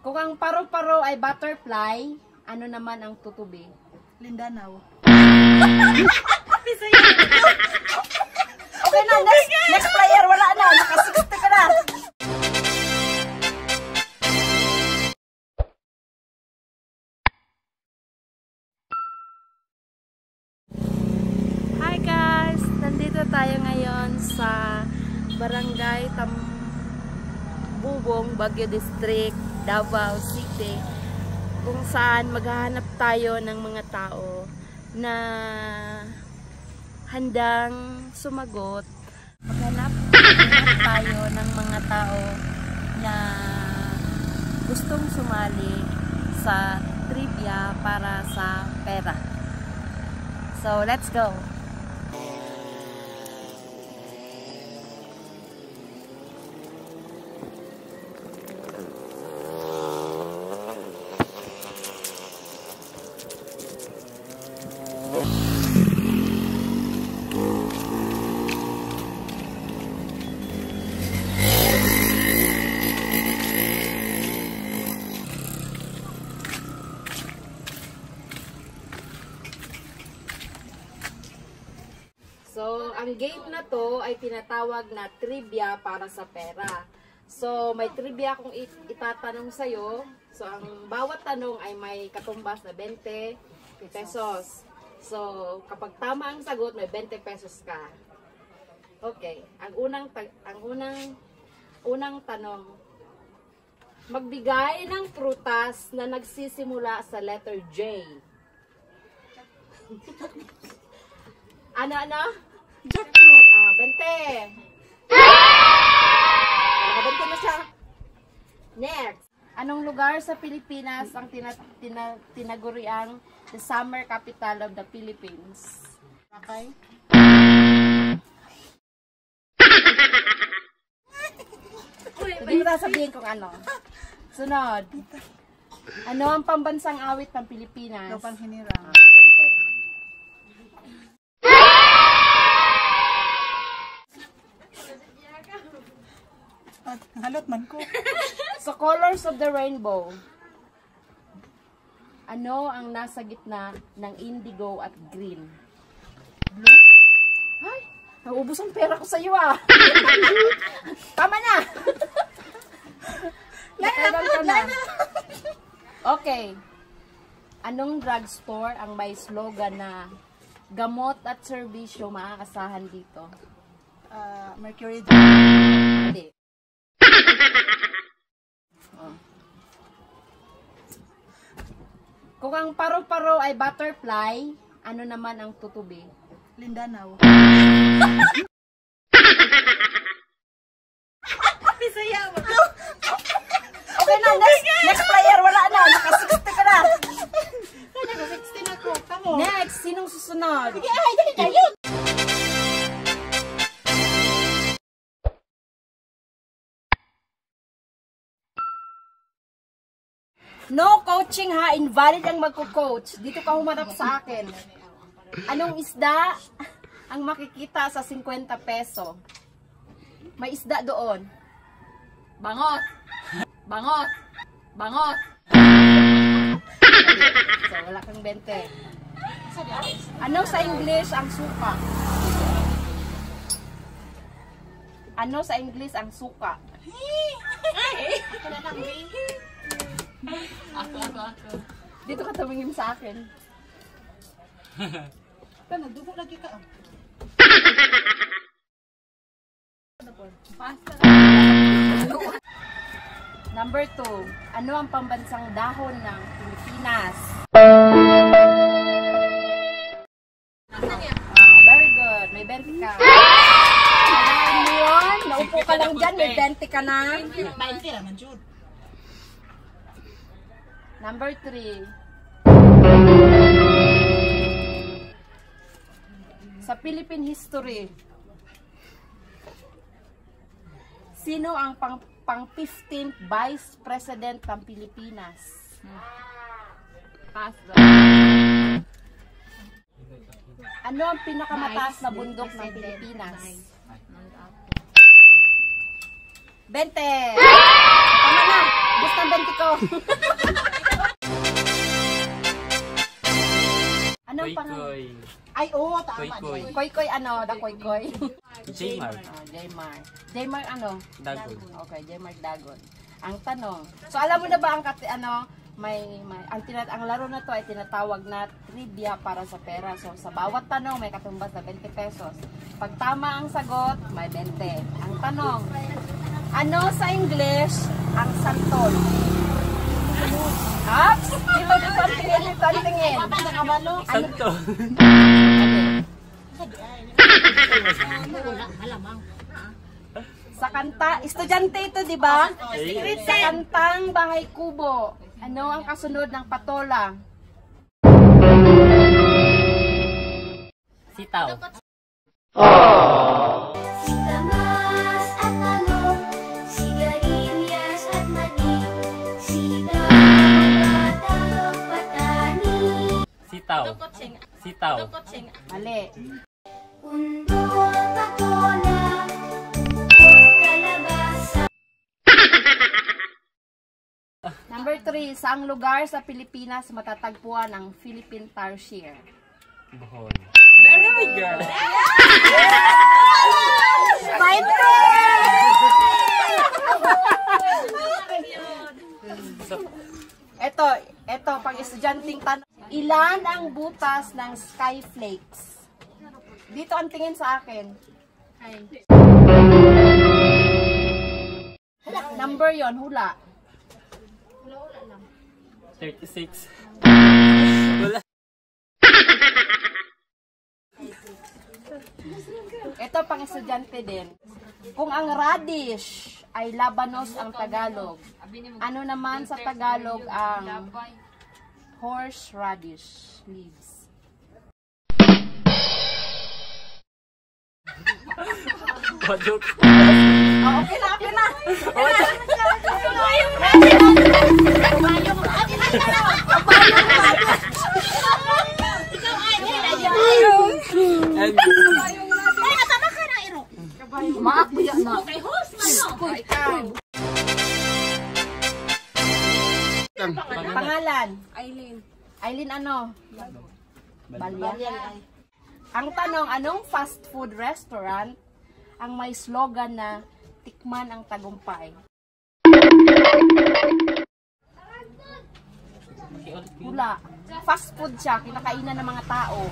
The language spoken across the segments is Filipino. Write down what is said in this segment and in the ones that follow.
Kung ang paro-paro ay butterfly, ano naman ang tutubi? Lindanao. Okay na, next, next player, wala na. Naka-60 ka na. Hi guys! Nandito tayo ngayon sa Barangay Tambubong, Baguio District, Davao City kung saan maghahanap tayo ng mga tao na handang sumagot. Maghanap tayo ng mga tao na gustong sumali sa trivia para sa pera. So, let's go! So, ang game na to ay tinatawag na trivia para sa pera. So, may trivia kung it- itatanong sa'yo. So, ang bawat tanong ay may katumbas na 20 pesos. So, kapag tama ang sagot, may 20 pesos ka. Okay. Ang unang ang unang unang tanong. Magbigay ng prutas na nagsisimula sa letter J. Ano, ano? Jackfruit. Ah, bente. Nakabente na siya. Next. Anong lugar sa Pilipinas ang tina, tina, tinaguriang the summer capital of the Philippines? Okay. Hindi mo sasabihin kung ano. Sunod. Ano ang pambansang awit ng Pilipinas? Lupang hinirang. Halot man ko. So, colors of the rainbow. Ano ang nasa gitna ng indigo at green? Blue? Ay, naubos ang pera ko sa iyo ah. Tama na. Nakailan ka na. Okay. Anong drugstore ang may slogan na gamot at serbisyo maaasahan dito? Ah, Mercury. Hindi. Kung ang paro-paro ay butterfly, ano naman ang tutubi? Lindanao. Okay na, next, next player, wala na. Naka-60 ka na. Naka 16 ako. Next, sinong susunod? Ay, dali kayo. No coaching ha, invalid ang magko-coach. Dito ka humarap sa akin. Anong isda ang makikita sa 50 peso? May isda doon. Bangot. Bangot. Bangot. so, wala kang 20. Ano sa English ang suka? Ano sa English ang suka? Dito ka tumingin sa akin. Kana, dugo lagi ka. ah. Number two, ano ang pambansang dahon ng Pilipinas? Ah, very good. May 20 ka. Tandaan mo yun. Naupo ka lang dyan. May 20 ka na. 20 naman, Jude. Number three. Sa Philippine history, sino ang pang, pang 15th Vice President ng Pilipinas? Pass. Ano ang pinakamataas na bundok ng Pilipinas? 20. Tama na. Ubus ng 20 ko. Anong Koy pangalan? Koy. Ay, oo, tama. Koy Koy. Koy Koy ano, da Koy Koy. Jaymar. Oh, Jaymar. Jaymar ano? Dagon. Okay, Jaymar Dagon. Ang tanong. So alam mo na ba ang kati, ano, may, may ang tinat ang laro na to ay tinatawag na trivia para sa pera. So sa bawat tanong may katumbas na 20 pesos. Pag tama ang sagot, may 20. Ang tanong, ano sa English ang santol? Ups! Dito dito tingin, dito tingin. Nakabalo. Santo. Sa kanta, estudyante ito, di ba? Sa kantang Bahay Kubo, ano ang kasunod ng patola? Sitaw. Sitamas Sitaw. Sitaw. Mali. Number 3, saang lugar sa Pilipinas matatagpuan ang Philippine Tarsier? Bohol. Very good. Ito, ito, pang estudyanteng tanong. Ilan ang butas ng skyflakes? Dito ang tingin sa akin. Number yon hula. 36. Wala. Ito pang estudyante din. Kung ang radish ay labanos ang Tagalog, ano naman sa Tagalog ang horse radish leaves? Joke. Oh, okay na, okay na. And Maakbiya na. Pangalan? Aileen. Aileen ano? Balya. Ang tanong, anong fast food restaurant ang may slogan na tikman ang tagumpay? Hula. Fast food siya, kinakainan ng mga tao.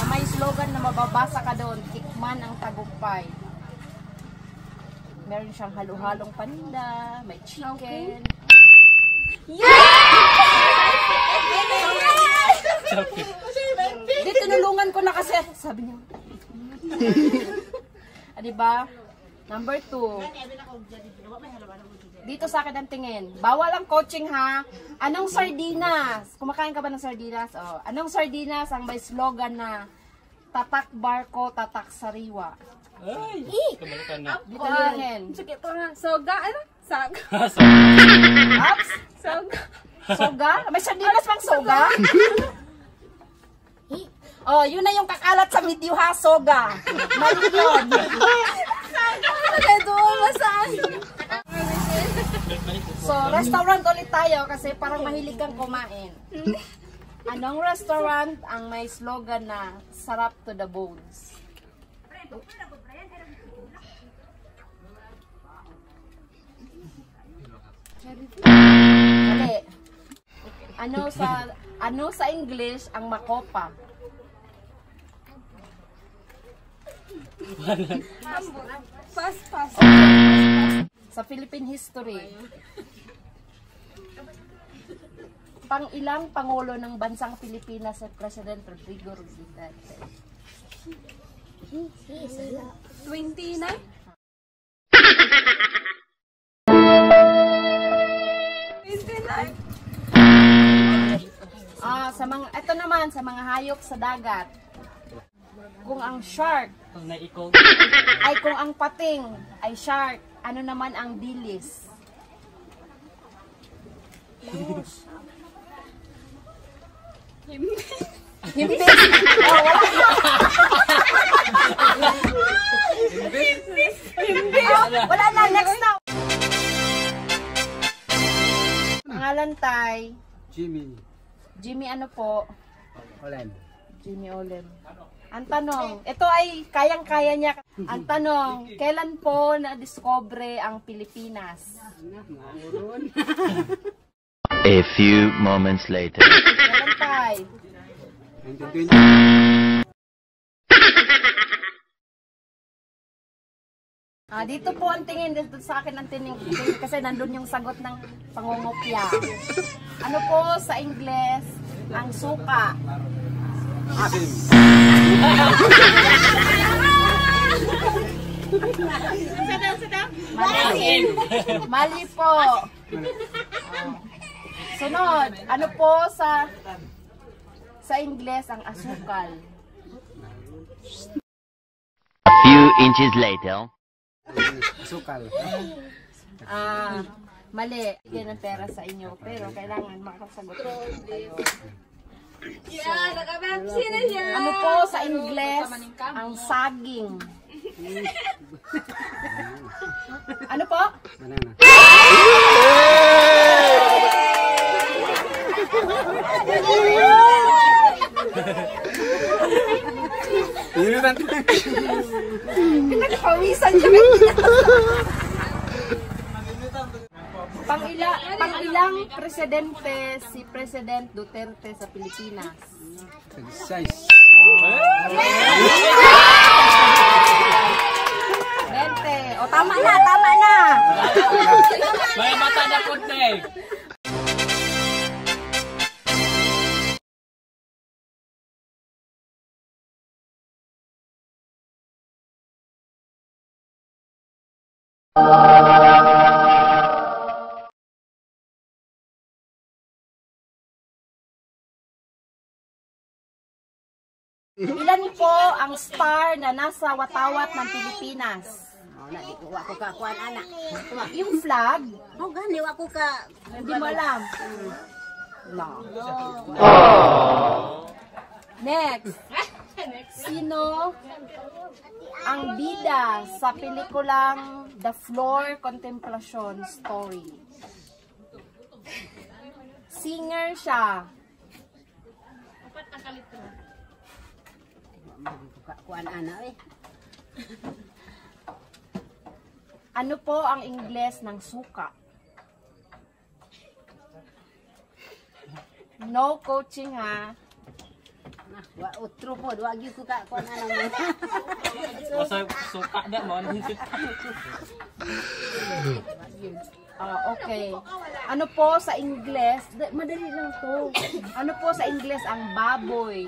Na may slogan na mababasa ka doon, tikman ang tagumpay. Meron siyang halo-halong paninda, may chicken. Joke. Di, tinulungan ko na kasi. Sabi niya. ah, diba? Number two. Dito sa akin ang tingin. Bawal ang coaching ha. Anong sardinas? Kumakain ka ba ng sardinas? Oh. Anong sardinas ang may slogan na tatak barko, tatak sariwa? Ay. Kabalikan na. Dito tingin. Sige po nga. Soga, ano? Sag. Ups? Soga. Soga? May sardinas pang soga? Oh, yun na yung kakalat sa video ha, soga. Mali yun. Kaya doon masaan. So, restaurant ulit tayo kasi parang mahilig kang kumain. Anong restaurant ang may slogan na sarap to the bones? Mali. Ano sa ano sa English ang makopa? Fast, fast. Sa Philippine history. Pang ilang pangulo ng bansang Pilipinas si President Rodrigo Duterte? 29? Sa mga ito naman sa mga hayop sa dagat. Kung ang shark ay kung ang pating ay shark, ano naman ang dilis? Himbis. Oh, wala. Himbis. Oh, wala na. Next na. pangalan tay? Jimmy. Jimmy ano po? Olen. Jimmy Olem. Ang tanong, ito ay kayang-kaya niya. Ang tanong, kailan po na-discover ang Pilipinas? A few moments later. Kailan tay? Ah, dito po ang tingin, dito sa akin ang tingin, kasi nandun yung sagot ng pangungopia. Ano po sa Ingles ang suka? Asim. Mali. Mali po. Sunod, ano po sa sa Ingles ang asukal? A few inches later. Sukal. Ah, mali. Yan ang pera sa inyo, pero kailangan makasagot kayo. Yeah, naka-Pepsi na siya. Ano po sa Ingles ang saging? ano po? Banana. Yun lang. Pawisan siya. Pangila, pangilang presidente si President Duterte sa Pilipinas? Size. 20. O tama na, tama na. May mata na po, Ilan po ang star na nasa watawat ng Pilipinas? Na di ko wa ko ka kuan anak. Yung flag, Oh gani wa ko ka. hindi mo alam. No. Next. Sino ang bida sa pelikulang The Floor Contemplation Story? Singer siya. Eh. Ano po ang Ingles ng suka? No coaching ha. Wa utro po, wa gyud ko ka kuan anak. Masa suka na mo. Ah, okay. Ano po sa Ingles? Da- Madali lang to. Ano po sa Ingles ang baboy?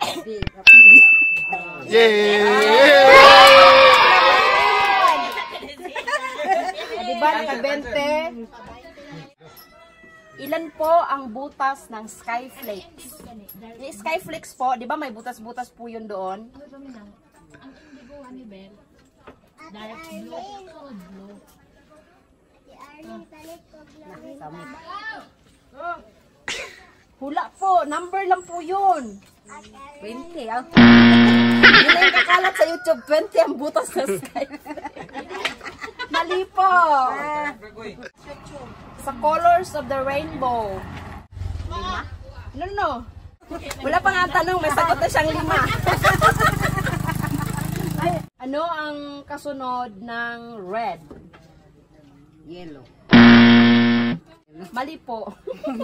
Ah, di ba naka-20? Ilan po ang butas ng skyflakes? Yung skyflakes po, di ba may butas-butas po yun doon? Hula po, number lang po yun. 20 ah. Yun na yung kakalat sa YouTube, 20 ang butas ng skyflakes. Mali po. Sa colors of the rainbow. Lima? No, no. Wala pa nga ang tanong, may sagot na siyang lima. ano ang kasunod ng red? Yellow. Mali po.